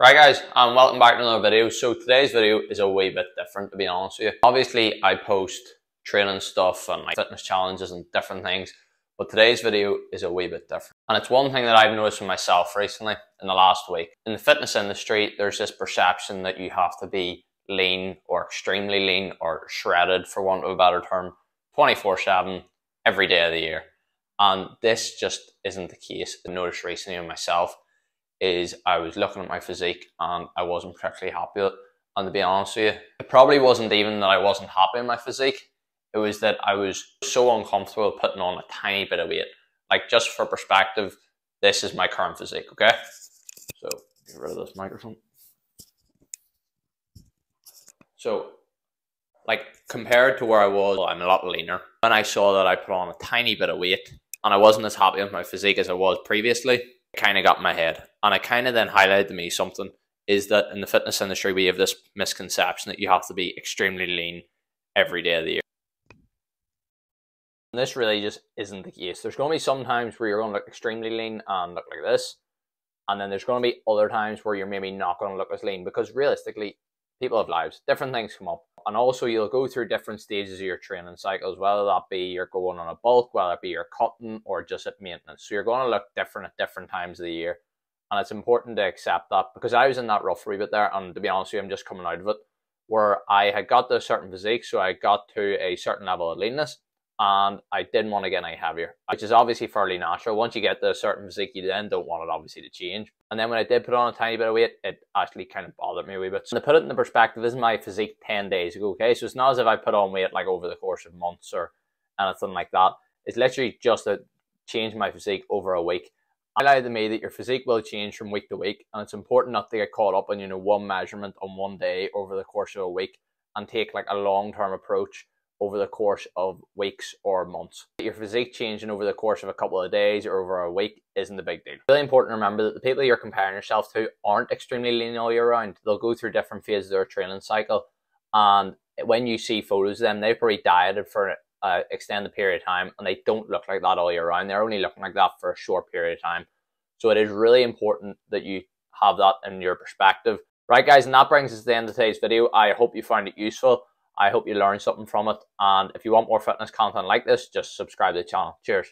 Right guys, and welcome back to another video. So today's video is a wee bit different to be honest with you. Obviously I post training stuff and like fitness challenges and different things, but today's video is a wee bit different. And it's one thing that I've noticed for myself recently in the last week. In the fitness industry, there's this perception that you have to be lean or extremely lean or shredded for want of a better term 24-7 every day of the year. And this just isn't the case. I noticed recently in myself is I was looking at my physique and I wasn't particularly happy with it. And to be honest with you, it probably wasn't even that I wasn't happy in my physique. It was that I was so uncomfortable putting on a tiny bit of weight. Like just for perspective, this is my current physique, okay? So get rid of this microphone. So like compared to where I was, I'm a lot leaner. When I saw that I put on a tiny bit of weight and I wasn't as happy with my physique as I was previously, kind of got in my head. And it kind of then highlighted to me something is that in the fitness industry, we have this misconception that you have to be extremely lean every day of the year. And this really just isn't the case. There's going to be some times where you're going to look extremely lean and look like this. And then there's going to be other times where you're maybe not going to look as lean because realistically, people have lives, different things come up. And also you'll go through different stages of your training cycles, whether that be you're going on a bulk, whether it be you're cutting or just at maintenance. So you're going to look different at different times of the year. And it's important to accept that because I was in that rough bit there. And to be honest with you, I'm just coming out of it where I had got to a certain physique. So I got to a certain level of leanness and I didn't want to get any heavier, which is obviously fairly natural. Once you get to a certain physique, you then don't want it obviously to change. And then when I did put on a tiny bit of weight, it actually kind of bothered me a wee bit. So to put it in the perspective, this is my physique 10 days ago, okay? So it's not as if I put on weight like over the course of months or anything like that. It's literally just to change my physique over a week. I Highlighted to me that your physique will change from week to week, and it's important not to get caught up on, you know, one measurement on one day over the course of a week and take like a long-term approach over the course of weeks or months. Your physique changing over the course of a couple of days or over a week isn't the big deal. Really important to remember that the people you're comparing yourself to aren't extremely lean all year round. They'll go through different phases of their training cycle. And when you see photos of them, they've probably dieted for an uh, extended period of time and they don't look like that all year round. They're only looking like that for a short period of time. So it is really important that you have that in your perspective. Right guys, and that brings us to the end of today's video. I hope you found it useful. I hope you learned something from it. And if you want more fitness content like this, just subscribe to the channel. Cheers.